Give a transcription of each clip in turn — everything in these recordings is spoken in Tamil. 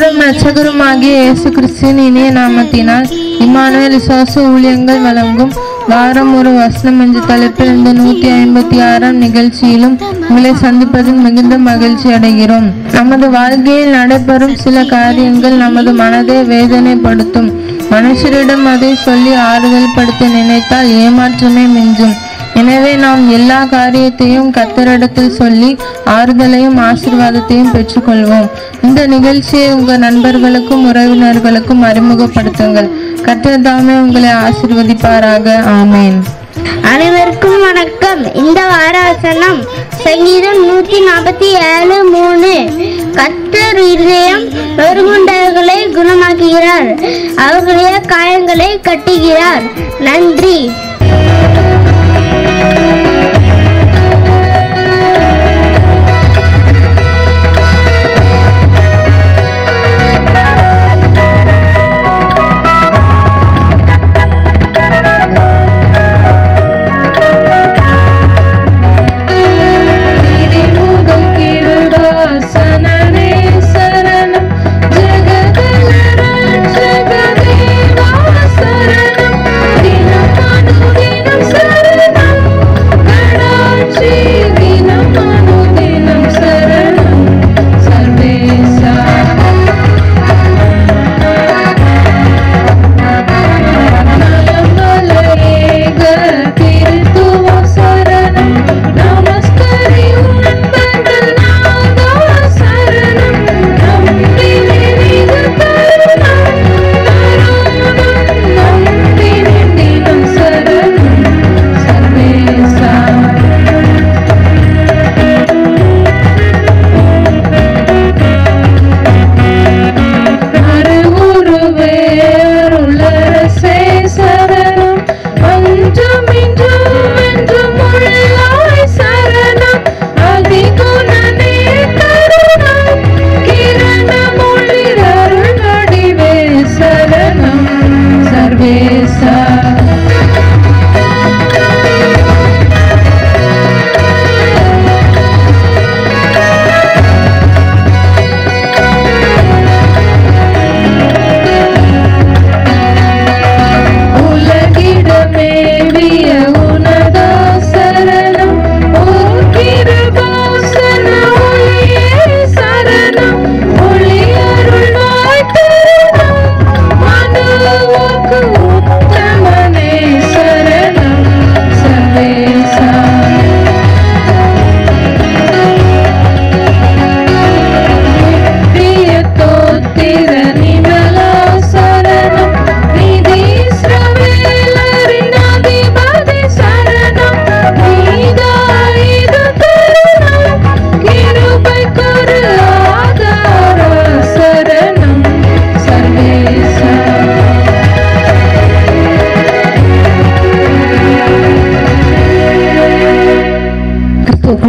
கர்த்தரும் ரட்சகருமாகிய இயேசு கிறிஸ்துவின் இனிய நாமத்தினால் இமானுவேல் விசுவாச ஊழியங்கள் வழங்கும் வாரம் ஒரு வசனம் என்ற தலைப்பில் இந்த நூத்தி ஐம்பத்தி ஆறாம் நிகழ்ச்சியிலும் உங்களை சந்திப்பதில் மிகுந்த மகிழ்ச்சி அடைகிறோம். நமது வாழ்க்கையில் நடைபெறும் சில காரியங்கள் நமது மனதை வேதனைப்படுத்தும். மனுஷரிடம் அதை சொல்லி ஆறுதல் படுத்த நினைத்தால் ஏமாற்றமே மிஞ்சும். எனவே நாம் எல்லா காரியத்தையும் கத்தரிடத்தில் சொல்லி ஆறுதலையும் ஆசீர்வாதத்தையும் பெற்றுக்கொள்வோம். இந்த நிகழ்ச்சியை உங்கள் நண்பர்களுக்கும் உறவினர்களுக்கும் அறிமுகப்படுத்துங்கள். கத்தர் தாமே உங்களை ஆசீர்வதிப்பாராக. ஆமேன். அனைவருக்கும் வணக்கம். இந்த வார வசனம் சங்கீதம் நூத்தி நாற்பத்தி ஏழு மூணு. கத்தர் இதயம் நொறுங்குண்டவர்களை குணமாக்குகிறார். அவர்களுடைய காயங்களை கட்டுகிறார். நன்றி.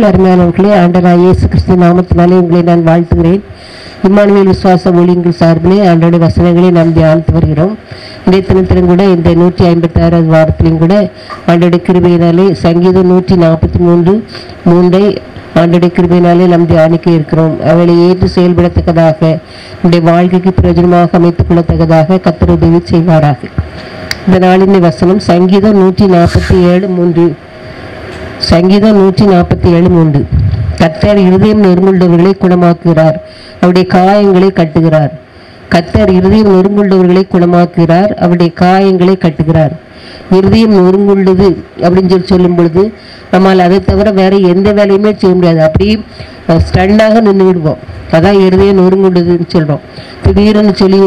அருமையானவர்களே ஆண்டவராய் இயேசு கிறிஸ்து நாமத்தினாலே உங்களை நான் வாழ்த்துகிறேன். இம்மானுவேல் விசுவாச ஒளிங்கள் சார்பிலே ஆண்டோடைய வசனங்களை நாம் தியானித்து வருகிறோம். இன்றைய தினத்திலும் கூட இந்த நூற்றி ஐம்பத்தி ஆறாவது வாரத்திலும் கூட ஆண்டோடைய கிருபையினாலே சங்கீதம் நூற்றி நாற்பத்தி மூன்று மூன்றை ஆண்டுடைய கிருபையினாலே நாம் தியானிக்க இருக்கிறோம். அவளை ஏற்று செயல்படத்தக்கதாக நம்முடைய வாழ்க்கைக்கு பிரயோஜனமாக அமைத்துக் கொள்ளத்தக்கதாக கத்தர் உதவி செய்வாராக. இந்த நாளின் வசனம் சங்கீதம் நூற்றி நாற்பத்தி ஏழு மூன்று. சங்கீதம் நூற்றி நாற்பத்தி ஏழு மூன்று. கத்தர் இருதயம் நெருங்குள்ளவர்களை குணமாக்குகிறார் அவருடைய காயங்களை கட்டுகிறார். கத்தர் இருதயம் நொறுங்குள்ளவர்களை குணமாக்குகிறார் அவருடைய காயங்களை கட்டுகிறார். இருதயம் நொறுங்குள்ளது அப்படின்னு சொல்லி சொல்லும் பொழுது நம்மால் அதை தவிர வேற எந்த வேலையுமே செய்ய முடியாது. அப்படியே ஸ்டண்டாக நின்று விடுவோம் அதான் இருதயம் நொறுங்குடுதுன்னு சொல்கிறோம் திடீரென்னு சொல்லி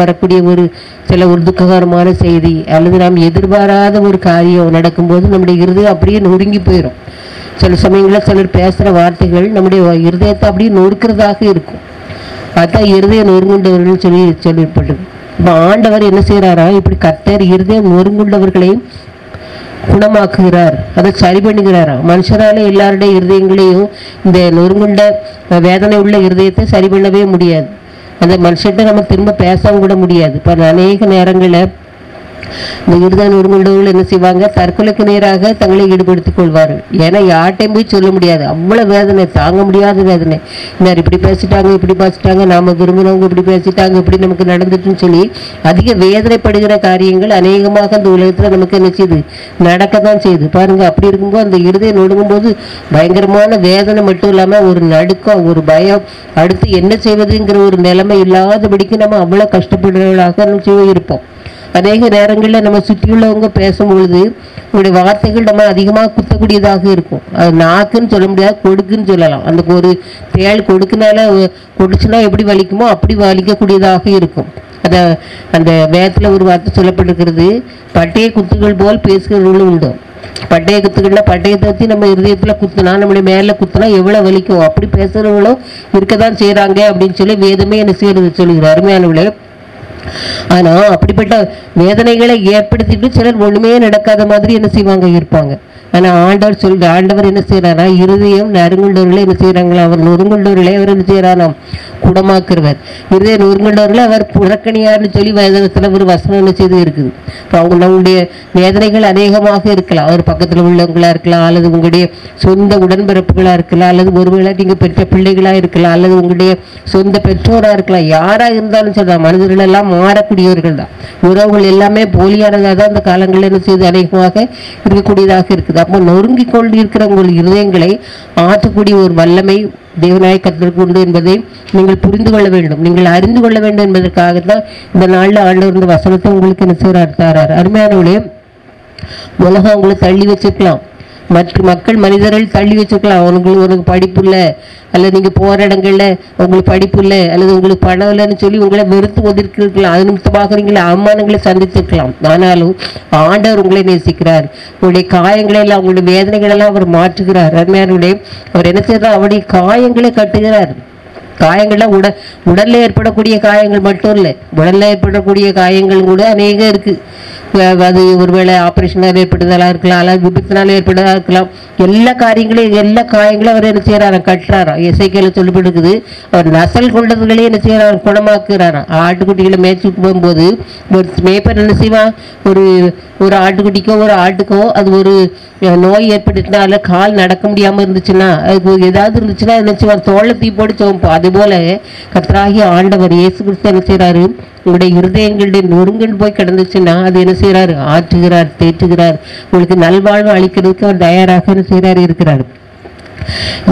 வரக்கூடிய ஒரு சில ஒரு துக்ககரமான செய்தி அல்லது நாம் எதிர்பாராத ஒரு காரியம் நடக்கும்போது நம்முடைய இருதயம் அப்படியே நொறுங்கி போயிடும் சில சமயங்களில் சிலர் பேசுகிற வார்த்தைகள் நம்முடைய இருதயத்தை அப்படியே நொறுக்கிறதாக இருக்கும். அதான் இருதயம் நொறுங்குண்டவர்கள் சொல்லி சொல்லப்பட்டது இப்போ ஆண்டவர் என்ன செய்கிறாரா இப்படி கர்த்தர் இருதயம் நொறுங்குண்டவர்களையும் குணமாக்குகிறார். அதை சரி பண்ணுகிறார் மனுஷரால எல்லாருடைய இருதயங்களையும் இந்த நொறுங்குண்ட வேதனை உள்ள இருதயத்தை சரி பண்ணவே முடியாது. அந்த மனுஷன்ட்ட நம்ம திரும்ப பேசவும் கூட முடியாது. இப்போ அநேக நேரங்களில் இந்த இருதய நொறுங்குண்டவர்கள் என்ன செய்வாங்க? தற்கொலைக்கு நேராக தங்களை ஈடுபடுத்திக் கொள்வார்கள். ஏன்னா யார்ட்டையும் போய் சொல்ல முடியாது. அவ்வளவு வேதனை தாங்க முடியாத வேதனை. இன்னார் இப்படி பேசிட்டாங்க இப்படி பேசிட்டாங்க நாம விரும்பினவங்க இப்படி பேசிட்டாங்க இப்படி நமக்கு நடந்துட்டுன்னு சொல்லி அதிக வேதனைப்படுகிற காரியங்கள் அநேகமாக அந்த உலகத்துல நமக்கு என்ன செய்யுது நடக்க தான் செய்யுது பாருங்க அப்படி இருக்கும்போது அந்த இருதயம் நொடுங்கும் போது பயங்கரமான வேதனை மட்டும் இல்லாம ஒரு நடுக்கம் ஒரு பயம். அடுத்து என்ன செய்வதுங்கிற ஒரு நிலைமை இல்லாதபடிக்கு நம்ம அவ்வளவு கஷ்டப்படுறவர்களாக நம்ம இருப்போம். அநேக நேரங்களில் நம்ம சுற்றியுள்ளவங்க பேசும்பொழுது உங்களுடைய வார்த்தைகள் நம்ம அதிகமாக குத்தக்கூடியதாக இருக்கும். அது நாக்குன்னு சொல்ல முடியாது கொடுக்குன்னு சொல்லலாம். அந்த ஒரு தேள் கொடுக்குனால கொடுச்சுன்னா எப்படி வலிக்குமோ அப்படி வலிக்கக்கூடியதாக இருக்கும். அதை அந்த வேதத்தில் ஒரு வார்த்தை சொல்லப்பட்டிருக்கிறது பட்டைய குத்துகள் போல் பேசுகிறவர்களும் உண்டு. பட்டய குத்துகள்னா பட்டையை தத்தி நம்ம இருதயத்துல குத்துனா நம்மளுடைய மேலே குத்துனா எவ்வளோ வலிக்கும்? அப்படி பேசுகிறவங்களும் இருக்க தான் செய்கிறாங்க அப்படின்னு சொல்லி வேதமே என்ன செய்யறது சொல்லுகிறார். அருமையானவளே ஆனா அப்படிப்பட்ட வேதனைகளை ஏற்படுத்திட்டு சிலர் ஒண்ணுமே நடக்காத மாதிரி என்ன செய்வாங்க இருப்பாங்க. ஆனா ஆண்டவர் சொல்ற ஆண்டவர் என்ன செய்யறாரா இருதயம் நறுங்குண்டவர்களை என்ன செய்யறாங்களா அவர் நொறுங்குண்டவர்களை அவர் என்ன செய்யறாராம் குடமாக்குறவர். இருதய நொறுங்குண்டவர்களை அவர் புறக்கணியார்னு சொல்லி வேதத்துல ஒரு வசனம் என்ன செய்து இருக்குது? இப்போ அவங்களுடைய வேதனைகள் அநேகமாக இருக்கலாம். அவர் பக்கத்தில் உள்ளவங்களாக இருக்கலாம் அல்லது உங்களுடைய சொந்த உடன்பிறப்புகளாக இருக்கலாம் அல்லது ஒருவேளை நீங்கள் பெற்ற பிள்ளைகளாக இருக்கலாம் அல்லது உங்களுடைய சொந்த பெற்றோராக இருக்கலாம். யாராக இருந்தாலும் சொல்லலாம் மனிதர்கள் எல்லாம் மாறக்கூடியவர்கள் தான். உறவுகள் எல்லாமே போலியானதாக தான் அந்த காலங்களில் என்ன செய்து அநேகமாக இருக்கக்கூடியதாக இருக்குது. அப்போ நொறுங்கிக் கொண்டு இருக்கிற உங்கள் இருதயங்களை ஆற்றக்கூடிய ஒரு வல்லமை தேவநாயகத்திற்கு உண்டு என்பதை நீங்கள் புரிந்து கொள்ள வேண்டும். நீங்கள் அறிந்து கொள்ள வேண்டும் என்பதற்காகத்தான் இந்த நாளில் ஆண்டவர் இந்த வசனத்தை உங்களுக்கு என்ன செய்கிறார் தாரார். அருமையானவர்களே உலகம் உங்களை தள்ளி வச்சிருக்கலாம். மற்ற மக்கள் மனிதர்கள் தள்ளி வச்சிருக்கலாம். உங்களுக்கு உனக்கு படிப்பு இல்லை. அல்லது நீங்கள் போகிற இடங்களில் உங்களுக்கு படிப்பு இல்லை. அல்லது உங்களுக்கு பணம் இல்லைன்னு சொல்லி உங்களை வெறுத்து ஒதுக்கிருக்கலாம் அது நிமித்தமாக நீங்கள் அவமானங்களை சந்தித்திருக்கலாம். ஆனாலும் ஆண்டவர் உங்களை நேசிக்கிறார். உங்களுடைய காயங்களை எல்லாம் உங்களுடைய வேதனைகள் எல்லாம் அவர் மாற்றுகிறார். அருமையானவர்களே அவர் என்ன செய்யறார் அவருடைய காயங்களை கட்டுகிறார். காயங்கள்லாம் உட உடலில் ஏற்படக்கூடிய காயங்கள் மட்டும் இல்லை. உடலில் ஏற்படக்கூடிய காயங்கள் கூட அநேகம் இருக்குது அது ஒருவேளை ஆப்ரேஷனால் ஏற்பட்டதெல்லாம் இருக்கலாம் அல்லது விபத்தினால் ஏற்பட்டதாக இருக்கலாம் எல்லா காரியங்களையும் எல்லா காயங்களும் அவர் என்ன செய்கிறாராம் கட்டுறாராம் இசைக்கையில் சொல்லப்பட்டிருக்குது அவர் நசல் கொண்டதுகளையும் என்ன செய்யறாராம் குணமாக்குறாராம் ஆட்டுக்குட்டிகளை மேய்ச்சிட்டு போகும்போது ஒரு மேய்ப்பர் என்ன செய்வான்? ஒரு ஒரு ஆட்டுக்குட்டிக்கோ ஒரு ஆட்டுக்கோ அது ஒரு நோய் ஏற்பட்டுச்சுன்னா அதில் கால் நடக்க முடியாம இருந்துச்சுன்னா அதுக்கு ஏதாவது இருந்துச்சுன்னா என்ன செய்வான் தோலை தீ போட்டு அது அதுபோல கத்தராகி ஆண்டவர் இயேசு கிறிஸ்து என்ன செய்கிறாரு உங்களுடைய இருதயங்களுடைய நொறுங்கல் போய் கிடந்துச்சுன்னா அது என்ன செய்கிறாரு ஆற்றுகிறார் தேற்றுகிறார். உங்களுக்கு நல்வாழ்வு அளிக்கிறதுக்கு அவர் தயாராக என்ன செய்றாரு? இருக்கிறார்.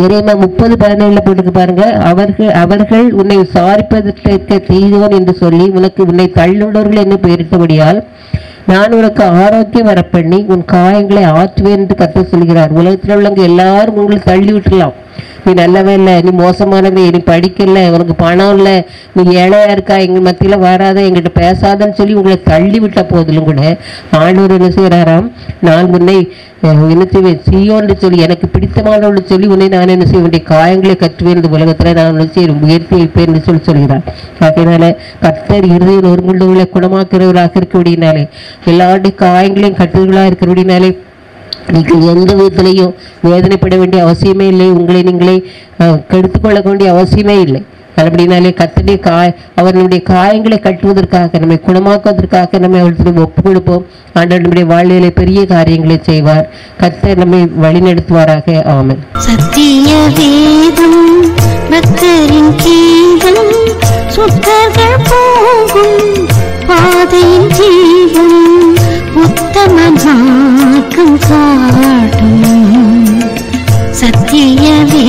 இறைமா முப்பது பதினேழுல போட்டுக்கு பாருங்க. அவர்கள் அவர்கள் உன்னை விசாரிப்பதற்கு தீதோன் என்று சொல்லி உனக்கு உன்னை தள்ளுடர்கள் என்று பெயரிட்டபடியால் நான் உனக்கு ஆரோக்கியம் வரப்பண்ணி உன் காயங்களை ஆற்றுவேன் என்று கத்த சொல்கிறார். உலகத்தில் உள்ளவங்க எல்லாரும் உங்களை தள்ளி விட்டுலாம் நீ நல்லவே இல்லை நீ மோசமானது நீ படிக்கல உனக்கு பணம் இல்லை நீ ஏழையா இருக்கா எங்கள் மத்தியில வராத எங்கிட்ட பேசாதன்னு சொல்லி உங்களை தள்ளி விட்ட போதிலும் கூட ஆண்டவர் என்ன செய்கிறாராம் நான் உன்னை என்ன செய்வேன்? சீயோன்னு சொல்லி எனக்கு பிடித்தமானவன்னு சொல்லி உன்னை நான் என்ன செய்ய வேண்டிய காயங்களை கற்றுவேன் இந்த உலகத்துல. நான் என்ன செய்ய முயற்சி வைப்பேன் என்று சொல்லி சொல்கிறார். அதனால கர்த்தர் இறுதியில் ஒரு முள்ளவர்களை குணமாக்குறவராக இருக்கிறபடினாலே எல்லாருடைய காயங்களையும் கட்டுகளா இருக்கிறபடினாலே நீங்கள் எந்த விதத்திலையும் வேதனைப்பட வேண்டிய அவசியமே இல்லை. உங்களை நீங்களே அஹ், கெடுத்துக் கொள்ள வேண்டிய அவசியமே இல்லை. அப்படின்னாலே கத்தடைய காய் அவர்களுடைய காயங்களை கட்டுவதற்காக நம்மை குணமாக்குவதற்காக நம்மை அவர்களுக்கு ஒப்பு கொடுப்போம் ஆண்டவர் நம்முடைய வாழ்வியலை பெரிய காரியங்களை செய்வார். கத்தர் நம்மை வழிநடத்துவாராக. ஆமன். சத்திய வேதம் பக்தரின் கீதம் சுத்தர்கள் போகும் பாதையின் ஜீவன். ఉత్తమ జాకం చాటు సత్యవే